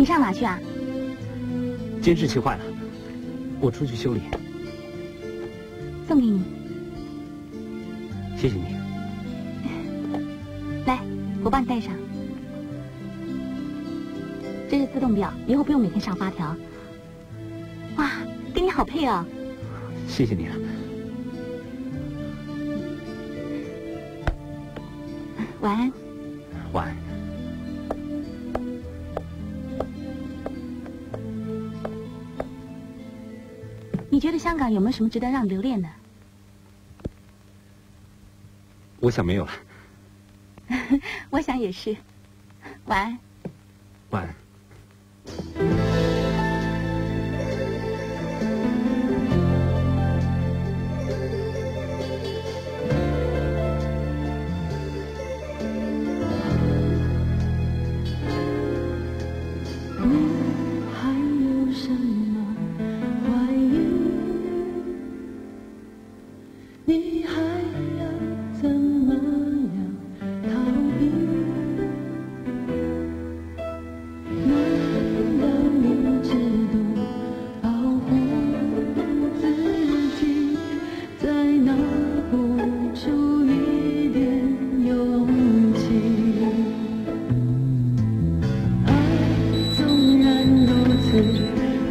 你上哪去啊？监视器坏了，我出去修理。送给你。谢谢你。来，我帮你戴上。这是自动表，以后不用每天上发条。哇，跟你好配哦。谢谢你了。晚安。晚安。你觉得香港有没有什么值得让你留恋的？我想没有了。我想也是。晚安。晚安。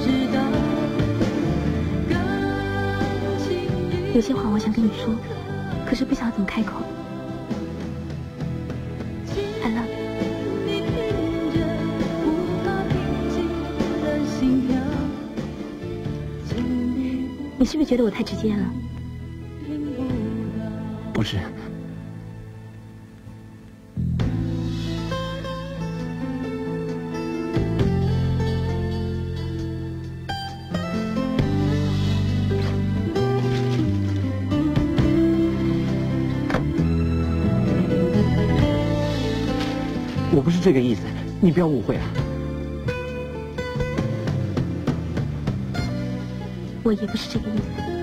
知道。有些话我想跟你说，可是不晓得怎么开口。你是不是觉得我太直接了？不是。我不是这个意思，你不要误会啊。我也不是这个意思。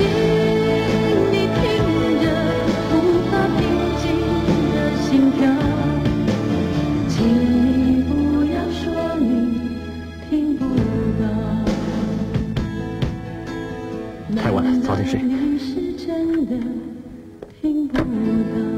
你听着，无法平静的心跳。请你不要说你听不到。太晚了，早点睡。是真的。听不到。